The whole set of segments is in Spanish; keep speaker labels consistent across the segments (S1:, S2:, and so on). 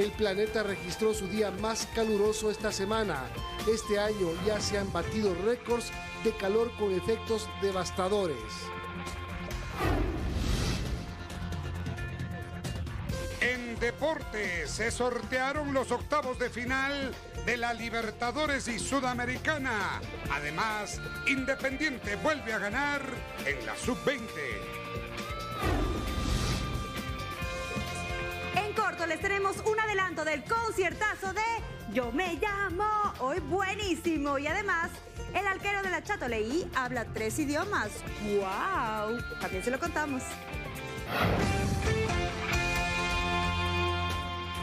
S1: El planeta registró su día más caluroso esta semana. Este año ya se han batido récords de calor con efectos devastadores.
S2: En deportes se sortearon los octavos de final de la Libertadores y Sudamericana. Además, Independiente vuelve a ganar en la sub-20.
S3: En corto les tenemos un adelanto del conciertazo de Yo me llamo, hoy buenísimo y además el arquero de la Chatoleí habla tres idiomas. ¡Wow! También se lo contamos.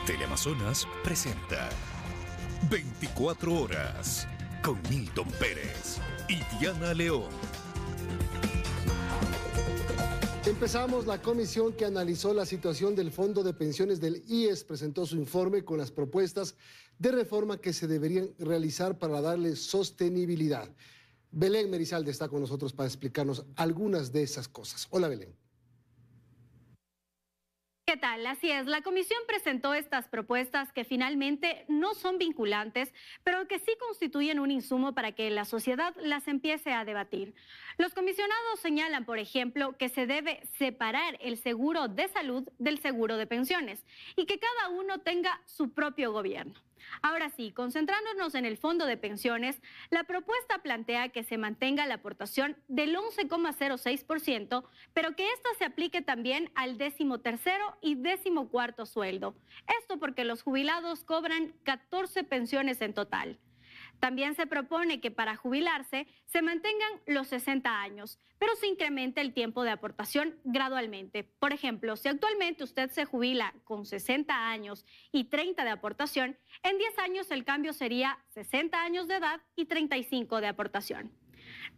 S4: Teleamazonas presenta 24 horas con Milton Pérez y Diana León.
S1: Empezamos la comisión que analizó la situación del Fondo de Pensiones del IES, presentó su informe con las propuestas de reforma que se deberían realizar para darle sostenibilidad. Belén Merizalde está con nosotros para explicarnos algunas de esas cosas. Hola Belén.
S5: ¿Qué tal? Así es, la comisión presentó estas propuestas que finalmente no son vinculantes, pero que sí constituyen un insumo para que la sociedad las empiece a debatir. Los comisionados señalan, por ejemplo, que se debe separar el seguro de salud del seguro de pensiones y que cada uno tenga su propio gobierno. Ahora sí, concentrándonos en el fondo de pensiones, la propuesta plantea que se mantenga la aportación del 11,06%, pero que ésta se aplique también al décimo tercero y décimo cuarto sueldo. Esto porque los jubilados cobran 14 pensiones en total. También se propone que para jubilarse se mantengan los 60 años, pero se incremente el tiempo de aportación gradualmente. Por ejemplo, si actualmente usted se jubila con 60 años y 30 de aportación, en 10 años el cambio sería 60 años de edad y 35 de aportación.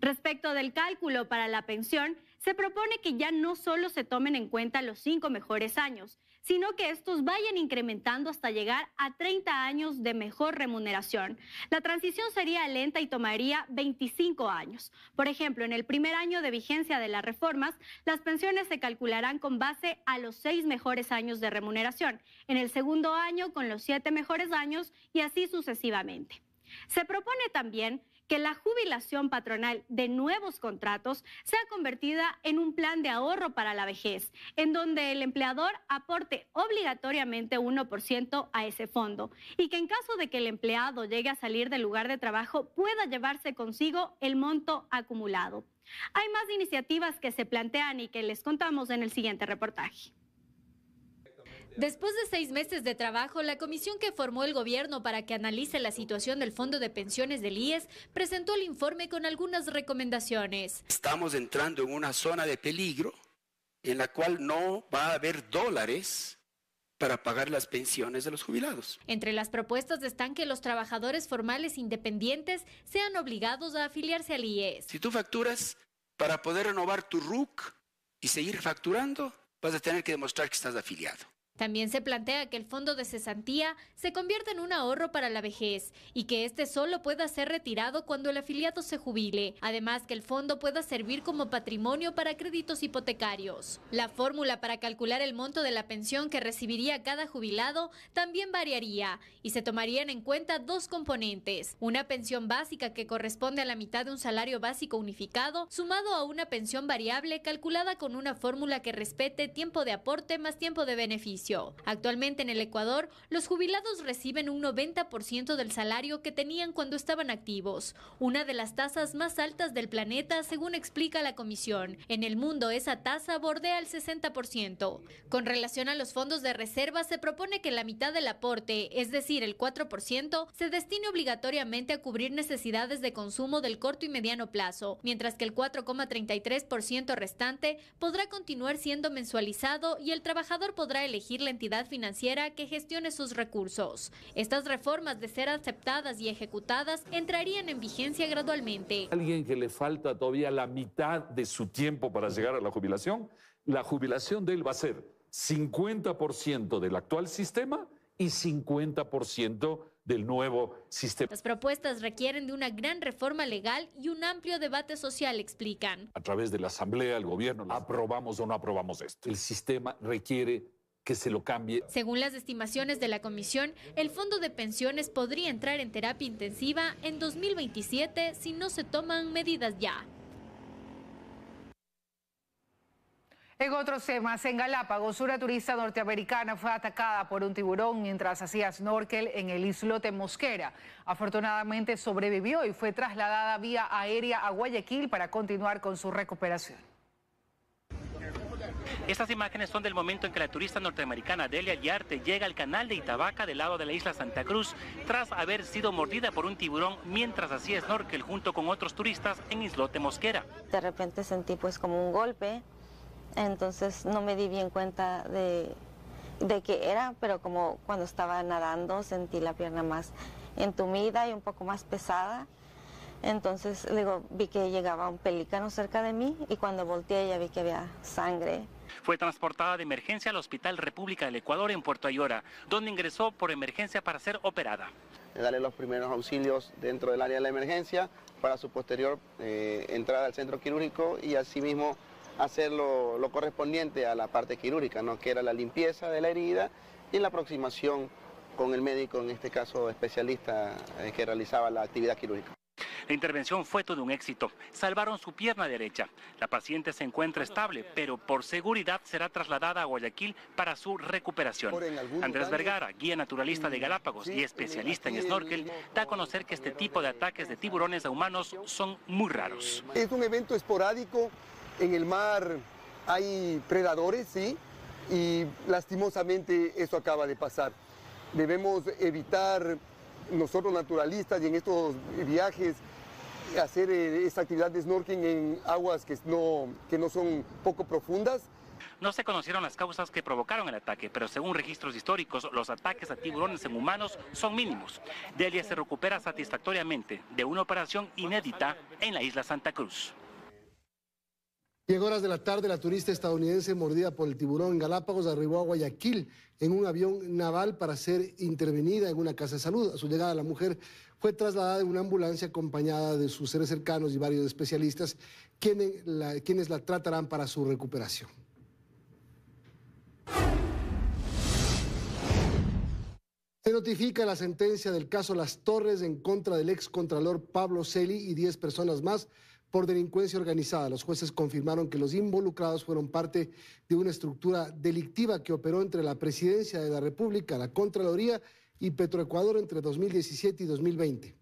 S5: Respecto del cálculo para la pensión, se propone que ya no solo se tomen en cuenta los cinco mejores años, sino que estos vayan incrementando hasta llegar a 30 años de mejor remuneración. La transición sería lenta y tomaría 25 años. Por ejemplo, en el primer año de vigencia de las reformas, las pensiones se calcularán con base a los seis mejores años de remuneración, en el segundo año con los siete mejores años y así sucesivamente. Se propone también que la jubilación patronal de nuevos contratos sea convertida en un plan de ahorro para la vejez, en donde el empleador aporte obligatoriamente 1% a ese fondo y que en caso de que el empleado llegue a salir del lugar de trabajo pueda llevarse consigo el monto acumulado. Hay más iniciativas que se plantean y que les contamos en el siguiente reportaje.
S6: Después de seis meses de trabajo, la comisión que formó el gobierno para que analice la situación del Fondo de Pensiones del IES presentó el informe con algunas recomendaciones.
S7: Estamos entrando en una zona de peligro en la cual no va a haber dólares para pagar las pensiones de los jubilados.
S6: Entre las propuestas están que los trabajadores formales independientes sean obligados a afiliarse al IES.
S7: Si tú facturas para poder renovar tu RUC y seguir facturando, vas a tener que demostrar que estás afiliado.
S6: También se plantea que el fondo de cesantía se convierta en un ahorro para la vejez y que este solo pueda ser retirado cuando el afiliado se jubile. Además, que el fondo pueda servir como patrimonio para créditos hipotecarios. La fórmula para calcular el monto de la pensión que recibiría cada jubilado también variaría y se tomarían en cuenta dos componentes. Una pensión básica que corresponde a la mitad de un salario básico unificado, sumado a una pensión variable calculada con una fórmula que respete tiempo de aporte más tiempo de beneficio. Actualmente en el Ecuador, los jubilados reciben un 90% del salario que tenían cuando estaban activos, una de las tasas más altas del planeta según explica la comisión. En el mundo esa tasa bordea el 60%. Con relación a los fondos de reserva, se propone que la mitad del aporte, es decir, el 4%, se destine obligatoriamente a cubrir necesidades de consumo del corto y mediano plazo, mientras que el 4,33% restante podrá continuar siendo mensualizado y el trabajador podrá elegir la entidad financiera que gestione sus recursos. Estas reformas, de ser aceptadas y ejecutadas, entrarían en vigencia gradualmente.
S8: Alguien que le falta todavía la mitad de su tiempo para llegar a la jubilación, la jubilación de él va a ser 50% del actual sistema y 50% del nuevo sistema.
S6: Las propuestas requieren de una gran reforma legal y un amplio debate social, explican.
S8: A través de la Asamblea, el gobierno, aprobamos o no aprobamos esto. El sistema requiere que se lo cambie.
S6: Según las estimaciones de la comisión, el fondo de pensiones podría entrar en terapia intensiva en 2027 si no se toman medidas ya.
S9: En otros temas, en Galápagos, una turista norteamericana fue atacada por un tiburón mientras hacía snorkel en el islote Mosquera. Afortunadamente sobrevivió y fue trasladada vía aérea a Guayaquil para continuar con su recuperación.
S10: Estas imágenes son del momento en que la turista norteamericana Delia Yarte llega al canal de Itabaca del lado de la isla Santa Cruz tras haber sido mordida por un tiburón mientras hacía snorkel junto con otros turistas en Islote Mosquera.
S11: De repente sentí pues como un golpe entonces no me di bien cuenta de, de qué era, pero como cuando estaba nadando sentí la pierna más entumida y un poco más pesada. Entonces digo, vi que llegaba un pelícano cerca de mí y cuando volteé ya vi que había sangre.
S10: Fue transportada de emergencia al Hospital República del Ecuador en Puerto Ayora, donde ingresó por emergencia para ser operada.
S12: Darle los primeros auxilios dentro del área de la emergencia para su posterior eh, entrada al centro quirúrgico y asimismo hacer lo, correspondiente a la parte quirúrgica, ¿no? que era la limpieza de la herida y la aproximación con el médico, en este caso especialista eh, que realizaba la actividad quirúrgica.
S10: La intervención fue todo un éxito. Salvaron su pierna derecha. La paciente se encuentra estable, pero por seguridad será trasladada a Guayaquil para su recuperación. Andrés Vergara, guía naturalista de Galápagos y especialista en snorkel, da a conocer que este tipo de ataques de tiburones a humanos son muy raros.
S13: Es un evento esporádico en el mar hay predadores, sí, y lastimosamente eso acaba de pasar. Debemos evitar nosotros naturalistas y en estos viajes hacer eh, esa actividad de snorkeling en aguas que no, que no son poco profundas.
S10: No se conocieron las causas que provocaron el ataque, pero según registros históricos, los ataques a tiburones en humanos son mínimos. Delia se recupera satisfactoriamente de una operación inédita en la isla Santa Cruz.
S1: Y en horas de la tarde, la turista estadounidense mordida por el tiburón en Galápagos arribó a Guayaquil en un avión naval para ser intervenida en una casa de salud. A su llegada, la mujer fue trasladada en una ambulancia acompañada de sus seres cercanos y varios especialistas, quienes la, quienes la tratarán para su recuperación. Se notifica la sentencia del caso Las Torres en contra del ex contralor Pablo Celi y 10 personas más por delincuencia organizada. Los jueces confirmaron que los involucrados fueron parte de una estructura delictiva que operó entre la Presidencia de la República, la Contraloría y Petroecuador entre 2017 y 2020.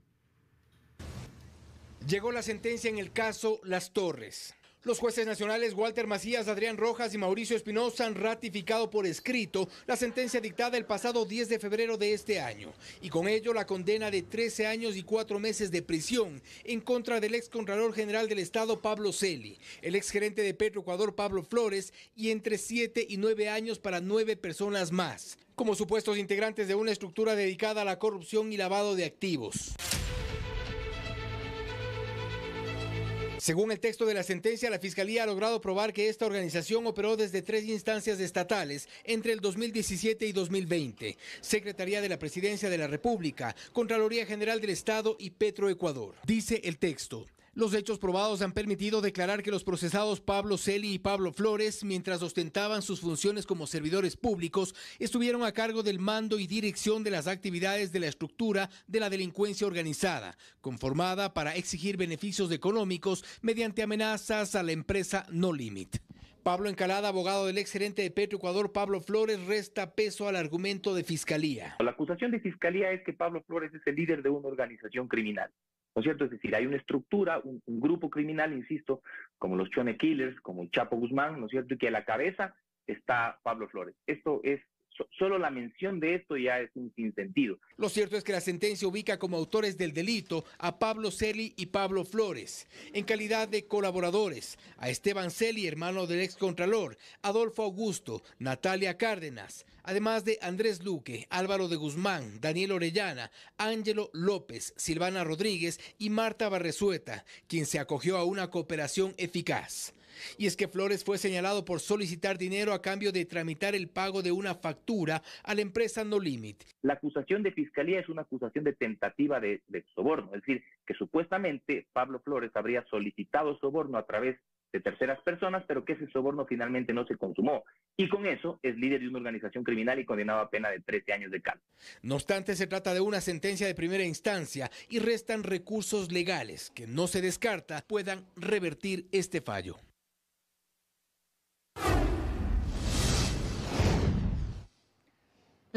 S14: Llegó la sentencia en el caso Las Torres. Los jueces nacionales Walter Macías, Adrián Rojas y Mauricio Espinosa han ratificado por escrito la sentencia dictada el pasado 10 de febrero de este año y con ello la condena de 13 años y 4 meses de prisión en contra del ex Contralor General del Estado Pablo Celi, el ex gerente de Petroecuador Pablo Flores y entre 7 y 9 años para 9 personas más, como supuestos integrantes de una estructura dedicada a la corrupción y lavado de activos. Según el texto de la sentencia, la Fiscalía ha logrado probar que esta organización operó desde tres instancias estatales entre el 2017 y 2020. Secretaría de la Presidencia de la República, Contraloría General del Estado y Petroecuador. Dice el texto. Los hechos probados han permitido declarar que los procesados Pablo Celi y Pablo Flores, mientras ostentaban sus funciones como servidores públicos, estuvieron a cargo del mando y dirección de las actividades de la estructura de la delincuencia organizada, conformada para exigir beneficios económicos mediante amenazas a la empresa No Limit. Pablo Encalada, abogado del ex de Petroecuador, Pablo Flores, resta peso al argumento de fiscalía.
S15: La acusación de fiscalía es que Pablo Flores es el líder de una organización criminal. ¿No es cierto? Es decir, hay una estructura, un, grupo criminal, insisto, como los Chone Killers, como el Chapo Guzmán, ¿no es cierto? Y que a la cabeza está Pablo Flores. Esto es solo la mención de esto ya es un sinsentido.
S14: Lo cierto es que la sentencia ubica como autores del delito a Pablo Celi y Pablo Flores, en calidad de colaboradores, a Esteban Celi, hermano del excontralor, Adolfo Augusto, Natalia Cárdenas, además de Andrés Luque, Álvaro de Guzmán, Daniel Orellana, Ángelo López, Silvana Rodríguez y Marta Barresueta, quien se acogió a una cooperación eficaz. Y es que Flores fue señalado por solicitar dinero a cambio de tramitar el pago de una factura a la empresa No Limit.
S15: La acusación de fiscalía es una acusación de tentativa de, soborno, es decir, que supuestamente Pablo Flores habría solicitado soborno a través de terceras personas, pero que ese soborno finalmente no se consumó. Y con eso es líder de una organización criminal y condenado a pena de 13 años de cárcel.
S14: No obstante, se trata de una sentencia de primera instancia y restan recursos legales que no se descarta puedan revertir este fallo.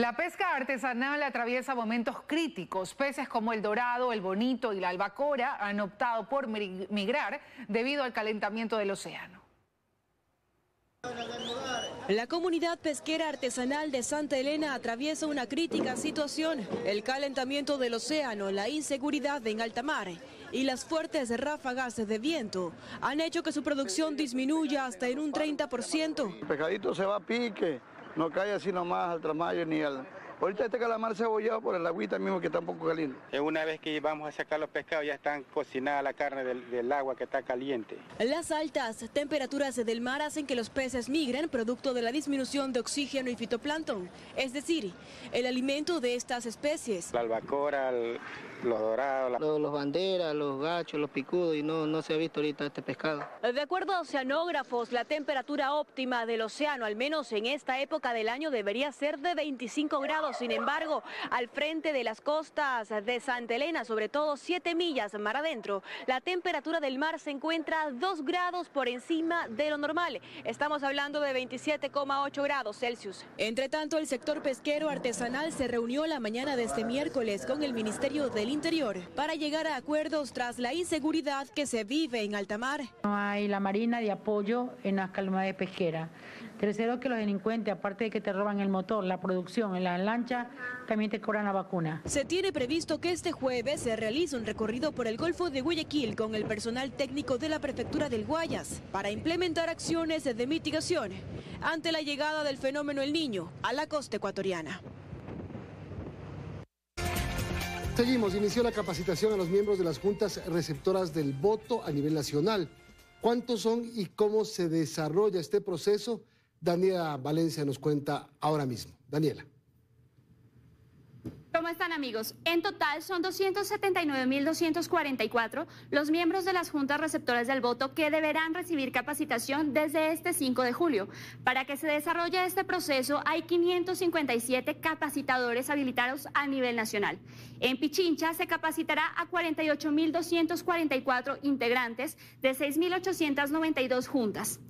S9: La pesca artesanal atraviesa momentos críticos. Peces como el dorado, el bonito y la albacora han optado por migrar debido al calentamiento del océano.
S16: La comunidad pesquera artesanal de Santa Elena atraviesa una crítica situación. El calentamiento del océano, la inseguridad en alta mar y las fuertes ráfagas de viento han hecho que su producción disminuya hasta en un 30%.
S17: El pescadito se va a pique no cae así nomás al tramayo ni al... Ahorita este calamar se abollado por el agüita mismo que está un poco caliente.
S18: Una vez que vamos a sacar los pescados ya están cocinada la carne del, agua que está caliente.
S16: Las altas temperaturas del mar hacen que los peces migren producto de la disminución de oxígeno y fitoplancton, es decir, el alimento de estas especies.
S18: La albacora, los dorados.
S19: Los, banderas, los gachos, los picudos y no, no se ha visto ahorita este pescado.
S16: De acuerdo a oceanógrafos, la temperatura óptima del océano, al menos en esta época del año, debería ser de 25 grados. Sin embargo, al frente de las costas de Santa Elena, sobre todo 7 millas mar adentro, la temperatura del mar se encuentra 2 grados por encima de lo normal. Estamos hablando de 27,8 grados Celsius. Entre tanto, el sector pesquero artesanal se reunió la mañana de este miércoles con el Ministerio del Interior para llegar a acuerdos tras la inseguridad que se vive en alta mar.
S20: No hay la Marina de apoyo en las calidades pesqueras. Tercero, que los delincuentes, aparte de que te roban el motor, la producción en la lancha, también te cobran la vacuna.
S16: Se tiene previsto que este jueves se realice un recorrido por el Golfo de Guayaquil con el personal técnico de la Prefectura del Guayas para implementar acciones de mitigación ante la llegada del fenómeno El Niño a la costa ecuatoriana.
S1: Seguimos, inició la capacitación a los miembros de las juntas receptoras del voto a nivel nacional. ¿Cuántos son y cómo se desarrolla este proceso? Daniela Valencia nos cuenta ahora mismo. Daniela.
S21: ¿Cómo están amigos? En total son 279.244 los miembros de las juntas receptoras del voto que deberán recibir capacitación desde este 5 de julio. Para que se desarrolle este proceso hay 557 capacitadores habilitados a nivel nacional. En Pichincha se capacitará a 48.244 integrantes de 6.892 juntas.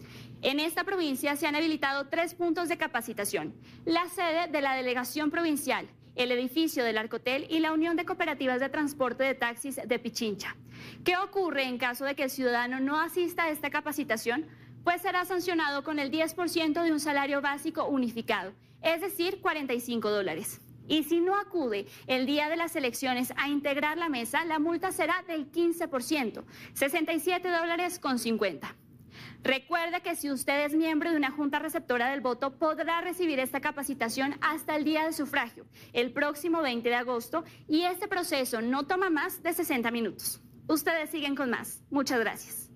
S21: En esta provincia se han habilitado tres puntos de capacitación. La sede de la delegación provincial, el edificio del Arcotel y la Unión de Cooperativas de Transporte de Taxis de Pichincha. ¿Qué ocurre en caso de que el ciudadano no asista a esta capacitación? Pues será sancionado con el 10% de un salario básico unificado, es decir, 45 dólares. Y si no acude el día de las elecciones a integrar la mesa, la multa será del 15%, 67 dólares con 50. Recuerde que si usted es miembro de una junta receptora del voto, podrá recibir esta capacitación hasta el día de sufragio, el próximo 20 de agosto, y este proceso no toma más de 60 minutos. Ustedes siguen con más. Muchas gracias.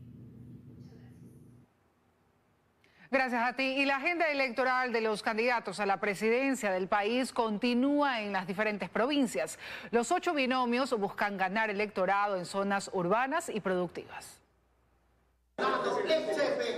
S9: Gracias a ti. Y la agenda electoral de los candidatos a la presidencia del país continúa en las diferentes provincias. Los ocho binomios buscan ganar electorado en zonas urbanas y productivas.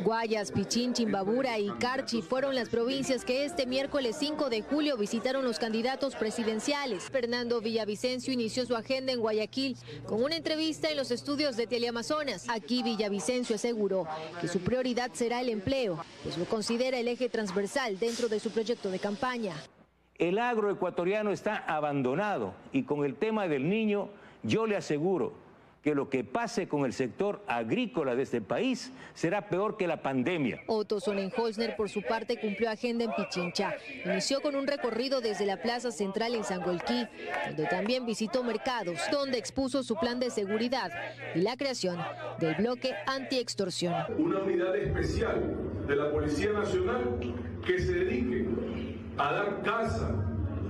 S16: Guayas, Pichín, Chimbabura y Carchi fueron las provincias que este miércoles 5 de julio visitaron los candidatos presidenciales. Fernando Villavicencio inició su agenda en Guayaquil con una entrevista en los estudios de Teleamazonas. Aquí Villavicencio aseguró que su prioridad será el empleo, pues lo considera el eje transversal dentro de su proyecto de campaña.
S22: El agroecuatoriano está abandonado y con el tema del niño yo le aseguro que lo que pase con el sector agrícola de este país será peor que la pandemia.
S16: Otto Sonnenholzner, por su parte, cumplió agenda en Pichincha. Inició con un recorrido desde la Plaza Central en Sangolquí, donde también visitó mercados, donde expuso su plan de seguridad y la creación del bloque anti-extorsión.
S23: Una unidad especial de la Policía Nacional que se dedique a dar casa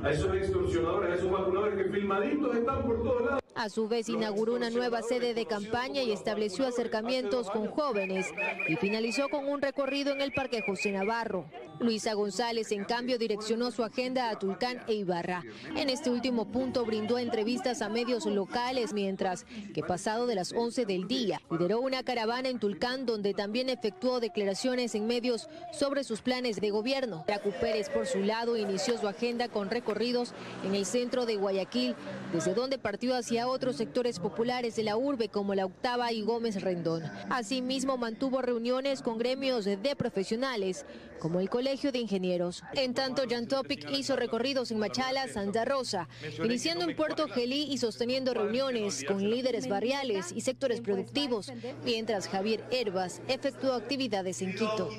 S23: a esos extorsionadores, a esos vacunadores que filmaditos están por todos lados.
S16: A su vez inauguró una nueva sede de campaña y estableció acercamientos con jóvenes y finalizó con un recorrido en el Parque José Navarro.
S24: Luisa González, en cambio, direccionó su agenda a Tulcán e Ibarra. En este último punto brindó entrevistas a medios locales, mientras que pasado de las 11 del día, lideró una caravana en Tulcán donde también efectuó declaraciones en medios sobre sus planes de gobierno. Dracu Pérez, por su lado, inició su agenda con recorridos en el centro de Guayaquil, desde donde partió hacia otros sectores populares de la urbe como La Octava y Gómez Rendón. Asimismo, mantuvo reuniones con gremios de profesionales, como el Colegio de Ingenieros. En tanto, Jan Topic hizo recorridos en Machala, Santa Rosa, iniciando en Puerto Gelí y sosteniendo reuniones con líderes barriales y sectores productivos, mientras Javier Herbas efectuó actividades en Quito.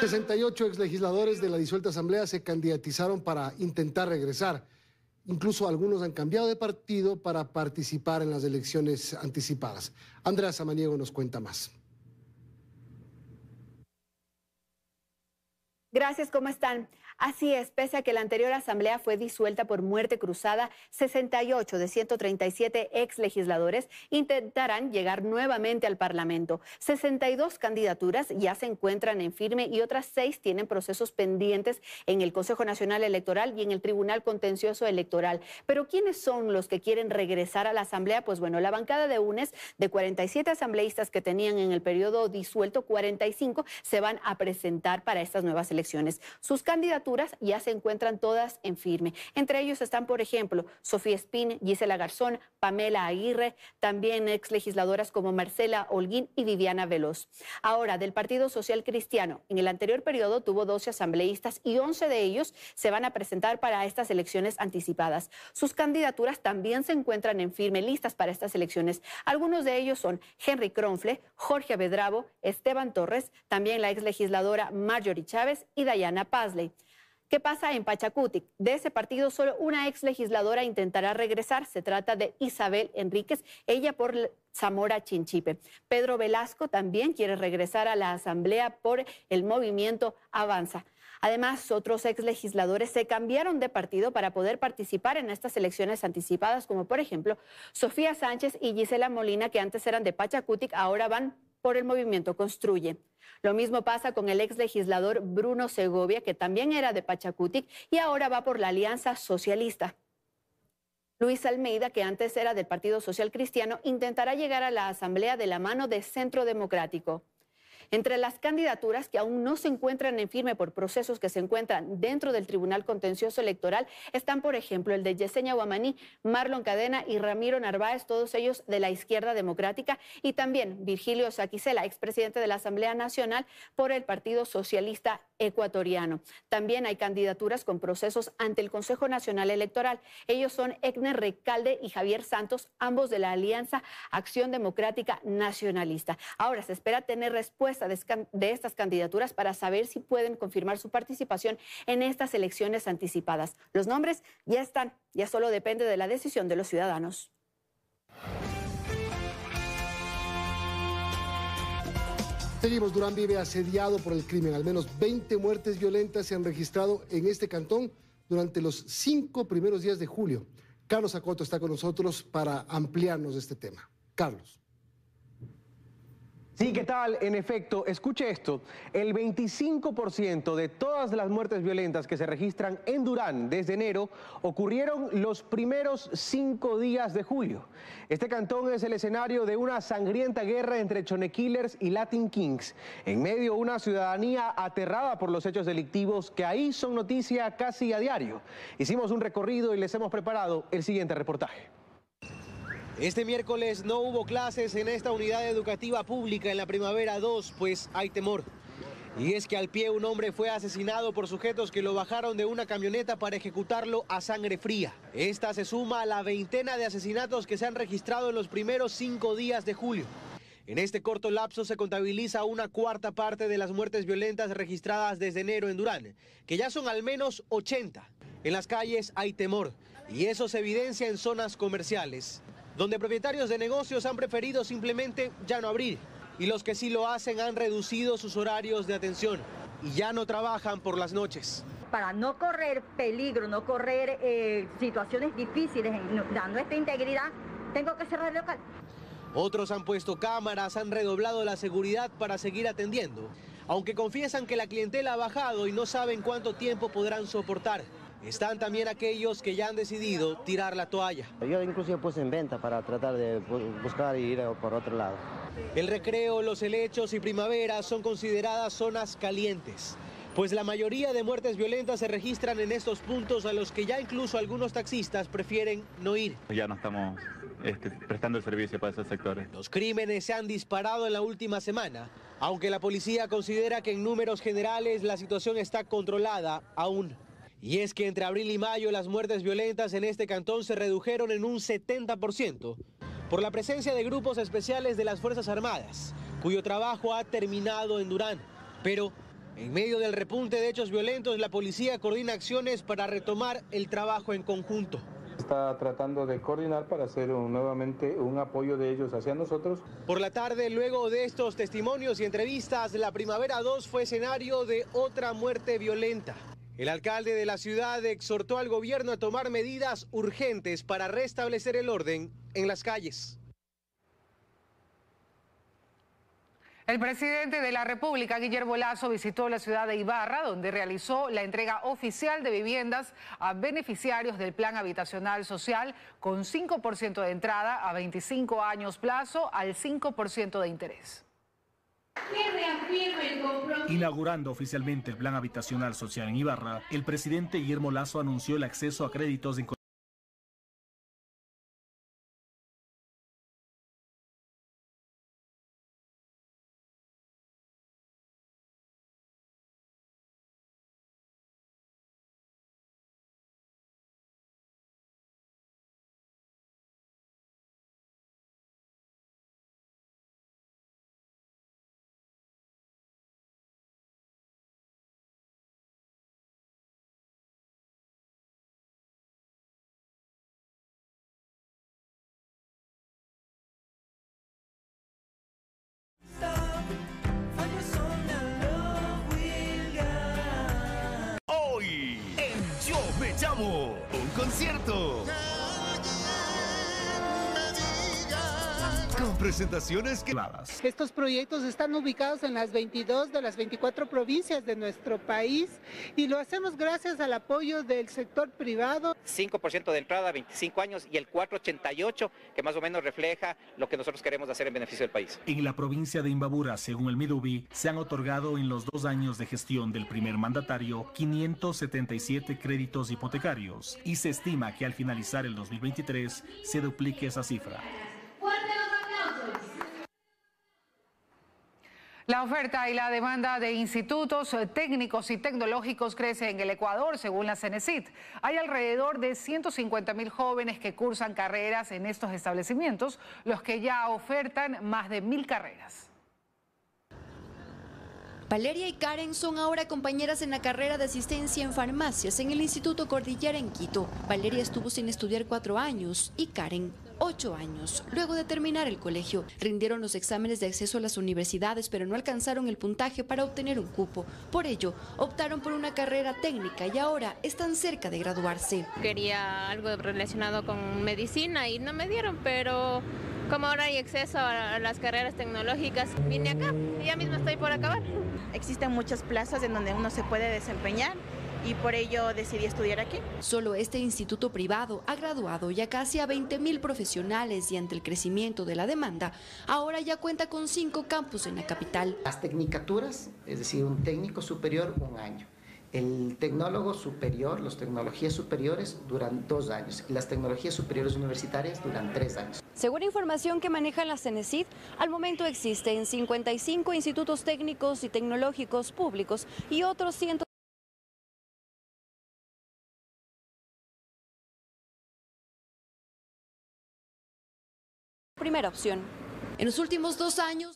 S1: 68 exlegisladores de la disuelta asamblea se candidatizaron para intentar regresar. Incluso algunos han cambiado de partido para participar en las elecciones anticipadas. Andrea Samaniego nos cuenta más.
S25: Gracias, ¿cómo están? Así es, pese a que la anterior asamblea fue disuelta por muerte cruzada, 68 de 137 ex legisladores intentarán llegar nuevamente al Parlamento. 62 candidaturas ya se encuentran en firme y otras seis tienen procesos pendientes en el Consejo Nacional Electoral y en el Tribunal Contencioso Electoral. Pero ¿quiénes son los que quieren regresar a la asamblea? Pues bueno, la bancada de UNES, de 47 asambleístas que tenían en el periodo disuelto, 45 se van a presentar para estas nuevas elecciones. Sus candidaturas ya se encuentran todas en firme. Entre ellos están, por ejemplo, Sofía Espín, Gisela Garzón, Pamela Aguirre, también ex legisladoras como Marcela Holguín y Viviana Veloz. Ahora, del Partido Social Cristiano, en el anterior periodo tuvo 12 asambleístas y 11 de ellos se van a presentar para estas elecciones anticipadas. Sus candidaturas también se encuentran en firme, listas para estas elecciones. Algunos de ellos son Henry Cronfle, Jorge Bedravo, Esteban Torres, también la ex legisladora Marjorie Chávez y Dayana Pazley. ¿Qué pasa en Pachacutic? De ese partido solo una ex legisladora intentará regresar. Se trata de Isabel Enríquez, ella por Zamora Chinchipe. Pedro Velasco también quiere regresar a la Asamblea por el movimiento Avanza. Además, otros ex legisladores se cambiaron de partido para poder participar en estas elecciones anticipadas, como por ejemplo Sofía Sánchez y Gisela Molina, que antes eran de Pachacutic, ahora van por el movimiento Construye. Lo mismo pasa con el ex legislador Bruno Segovia, que también era de Pachacutic y ahora va por la Alianza Socialista. Luis Almeida, que antes era del Partido Social Cristiano, intentará llegar a la Asamblea de la mano de Centro Democrático. Entre las candidaturas que aún no se encuentran en firme por procesos que se encuentran dentro del Tribunal Contencioso Electoral están, por ejemplo, el de Yesenia Guamaní, Marlon Cadena y Ramiro Narváez, todos ellos de la izquierda democrática, y también Virgilio Saquicela, expresidente de la Asamblea Nacional por el Partido Socialista Ecuatoriano. También hay candidaturas con procesos ante el Consejo Nacional Electoral. Ellos son Egner Recalde y Javier Santos, ambos de la Alianza Acción Democrática Nacionalista. Ahora se espera tener respuesta de estas candidaturas para saber si pueden confirmar su participación en estas elecciones anticipadas. Los nombres ya están, ya solo depende de la decisión de los ciudadanos.
S1: Seguimos, Durán vive asediado por el crimen. Al menos 20 muertes violentas se han registrado en este cantón durante los cinco primeros días de julio. Carlos Acoto está con nosotros para ampliarnos este tema. Carlos.
S26: Sí, ¿qué tal? En efecto, escuche esto, el 25% de todas las muertes violentas que se registran en Durán desde enero ocurrieron los primeros cinco días de julio. Este cantón es el escenario de una sangrienta guerra entre Killers y Latin Kings, en medio de una ciudadanía aterrada por los hechos delictivos que ahí son noticia casi a diario. Hicimos un recorrido y les hemos preparado el siguiente reportaje. Este miércoles no hubo clases en esta unidad educativa pública en la primavera 2, pues hay temor. Y es que al pie un hombre fue asesinado por sujetos que lo bajaron de una camioneta para ejecutarlo a sangre fría. Esta se suma a la veintena de asesinatos que se han registrado en los primeros cinco días de julio. En este corto lapso se contabiliza una cuarta parte de las muertes violentas registradas desde enero en Durán, que ya son al menos 80. En las calles hay temor y eso se evidencia en zonas comerciales donde propietarios de negocios han preferido simplemente ya no abrir y los que sí lo hacen han reducido sus horarios de atención y ya no trabajan por las noches.
S27: Para no correr peligro, no correr eh, situaciones difíciles, dando esta integridad, tengo que cerrar el local.
S26: Otros han puesto cámaras, han redoblado la seguridad para seguir atendiendo. aunque confiesan que la clientela ha bajado y no saben cuánto tiempo podrán soportar. Están también aquellos que ya han decidido tirar la toalla.
S13: Yo inclusive puse en venta para tratar de buscar y ir por otro lado.
S26: El recreo, los helechos y primavera son consideradas zonas calientes, pues la mayoría de muertes violentas se registran en estos puntos a los que ya incluso algunos taxistas prefieren no ir.
S28: Ya no estamos este, prestando el servicio para esos sectores.
S26: Los crímenes se han disparado en la última semana, aunque la policía considera que en números generales la situación está controlada aún. Y es que entre abril y mayo las muertes violentas en este cantón se redujeron en un 70% por la presencia de grupos especiales de las Fuerzas Armadas, cuyo trabajo ha terminado en Durán. Pero en medio del repunte de hechos violentos, la policía coordina acciones para retomar el trabajo en conjunto.
S28: Está tratando de coordinar para hacer nuevamente un apoyo de ellos hacia nosotros.
S26: Por la tarde, luego de estos testimonios y entrevistas, la Primavera 2 fue escenario de otra muerte violenta. El alcalde de la ciudad exhortó al gobierno a tomar medidas urgentes para restablecer el orden en las calles.
S9: El presidente de la República, Guillermo Lazo, visitó la ciudad de Ibarra, donde realizó la entrega oficial de viviendas a beneficiarios del Plan Habitacional Social con 5% de entrada a 25 años plazo al 5% de interés.
S29: Inaugurando oficialmente el Plan Habitacional Social en Ibarra, el presidente Guillermo Lazo anunció el acceso a créditos en
S30: un presentaciones que...
S31: Estos proyectos están ubicados en las 22 de las 24 provincias de nuestro país y lo hacemos gracias al apoyo del sector privado.
S32: 5% de entrada, 25 años y el 488 que más o menos refleja lo que nosotros queremos hacer en beneficio del país.
S29: En la provincia de Imbabura, según el Midubi, se han otorgado en los dos años de gestión del primer mandatario 577 créditos hipotecarios y se estima que al finalizar el 2023 se duplique esa cifra.
S9: La oferta y la demanda de institutos técnicos y tecnológicos crece en el Ecuador, según la Cenecit. Hay alrededor de 150 mil jóvenes que cursan carreras en estos establecimientos, los que ya ofertan más de mil carreras.
S33: Valeria y Karen son ahora compañeras en la carrera de asistencia en farmacias en el Instituto Cordillera en Quito. Valeria estuvo sin estudiar cuatro años y Karen ocho años. Luego de terminar el colegio, rindieron los exámenes de acceso a las universidades, pero no alcanzaron el puntaje para obtener un cupo. Por ello, optaron por una carrera técnica y ahora están cerca de graduarse.
S34: Quería algo relacionado con medicina y no me dieron, pero como ahora hay acceso a las carreras tecnológicas, vine acá y ya mismo estoy por acabar.
S3: Existen muchas plazas en donde uno se puede desempeñar y por ello decidí estudiar aquí.
S33: Solo este instituto privado ha graduado ya casi a 20 mil profesionales y ante el crecimiento de la demanda, ahora ya cuenta con cinco campus en la capital.
S35: Las tecnicaturas, es decir, un técnico superior, un año. El tecnólogo superior, las tecnologías superiores duran dos años y las tecnologías superiores universitarias duran tres años.
S33: Según información que maneja la CENESID, al momento existen 55 institutos técnicos y tecnológicos públicos y otros 100 primera opción. En los últimos dos años...